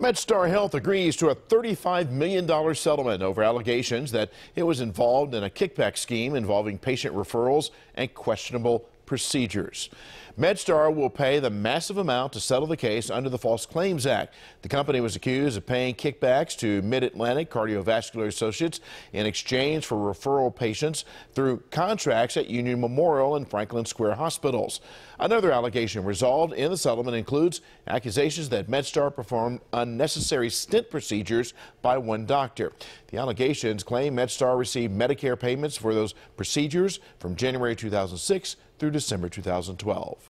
MedStar Health agrees to a $35 million settlement over allegations that it was involved in a kickback scheme involving patient referrals and questionable procedures. MedStar will pay the massive amount to settle the case under the False Claims Act. The company was accused of paying kickbacks to Mid-Atlantic Cardiovascular Associates in exchange for referral patients through contracts at Union Memorial and Franklin Square hospitals. Another allegation resolved in the settlement includes accusations that MedStar performed unnecessary stent procedures by one doctor. The allegations claim MedStar received Medicare payments for those procedures from January 2006 through December 2012.